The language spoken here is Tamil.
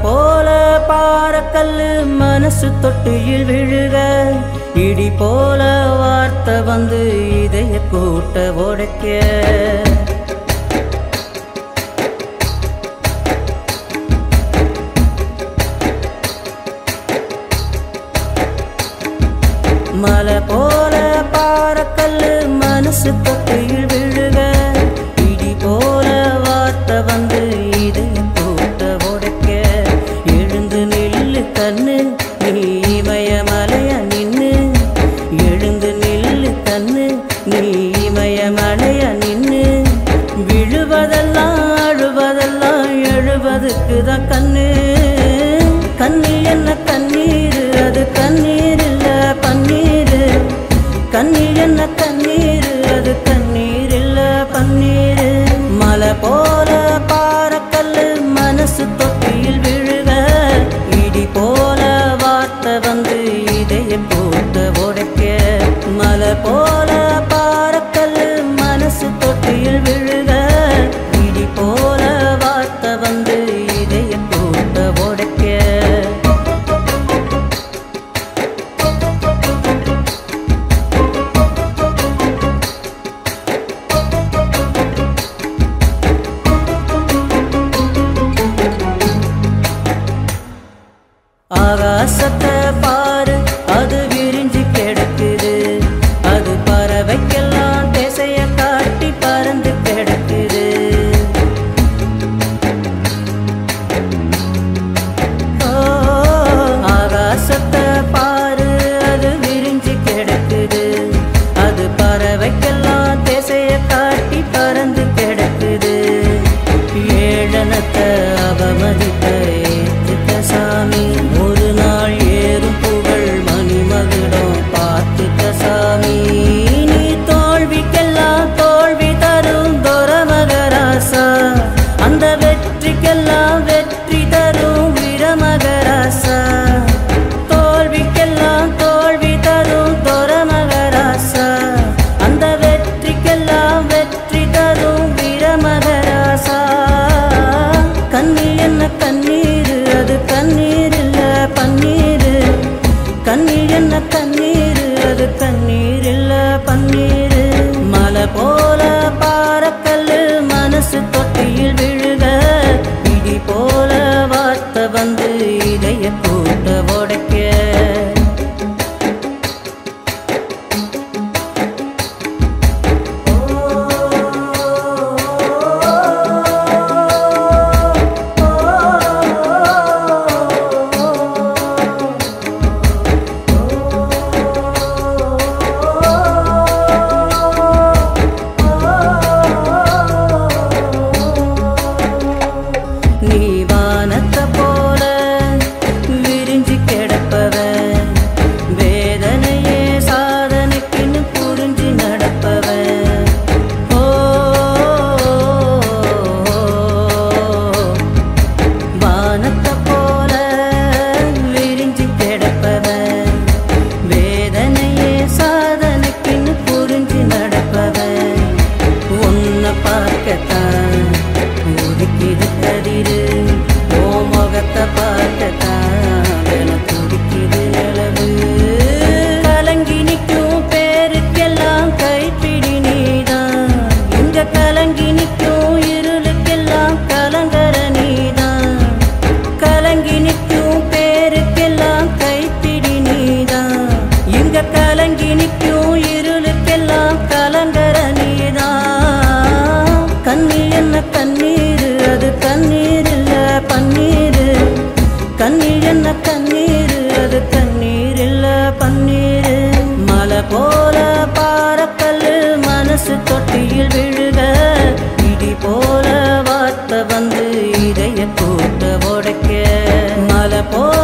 போல பாறக்கல்லு மனசு தொட்டியில் விழுக. இடி போல வார்த்தை வந்து இதய கூட்ட உடைக்க. மலை போல பாறக்கல்லு மனசு தொட்டியில் விழுவதெல்லாம் அழுவதெல்லாம் எழுவதுக்கு தான் கண்ணு. கண்ணு என்ன கண்ணீர்? அது கண்ணீர் இல்லை பன்னீர். கண்ணு என்ன கண்ணு आगासत Là ta. கண்ணி என்ன கண்ணீர் அது கண்ணீர் இல்ல பன்னீர். கண்ணி என்ன கண்ணீர் அது கண்ணீர் இல்ல பன்னீர். மலை போல பாறக்கல்லு மனசு தொட்டியில் விழுக. இடி போல வார்த்தை வந்து இதய கூட்ட உடைக்க. மலை போல